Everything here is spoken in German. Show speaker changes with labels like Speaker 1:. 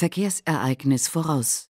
Speaker 1: Verkehrsereignis voraus.